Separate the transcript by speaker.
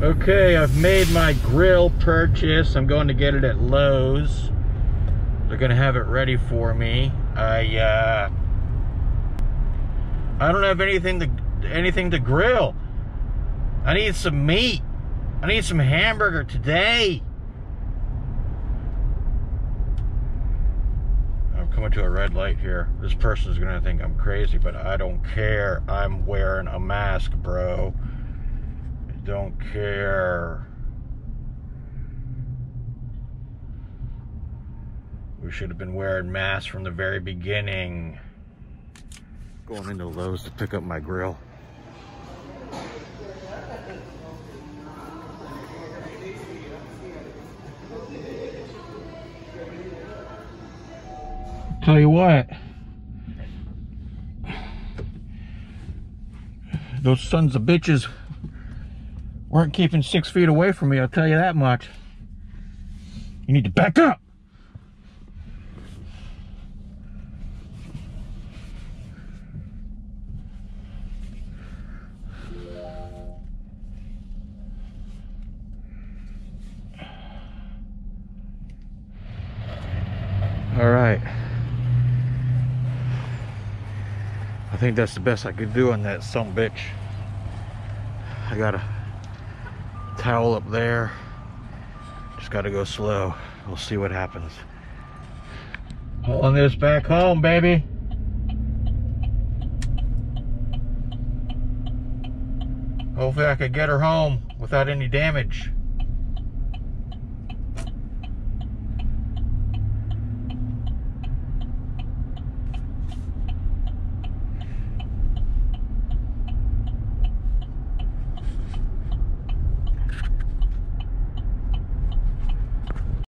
Speaker 1: Okay, I've made my grill purchase. I'm going to get it at Lowe's. They're gonna have it ready for me. I uh, I don't have anything to anything to grill. I need some meat. I need some hamburger today. I'm coming to a red light here. This person's gonna think I'm crazy, but I don't care. I'm wearing a mask, bro. I don't care. We should have been wearing masks from the very beginning. Going into Lowe's to pick up my grill. Tell you what. Those sons of bitches weren't keeping six feet away from me, I'll tell you that much. You need to back up. All right. I think that's the best I could do on that some bitch. I got a towel up there. Just got to go slow. We'll see what happens. Pulling this back home, baby. Hopefully I could get her home without any damage.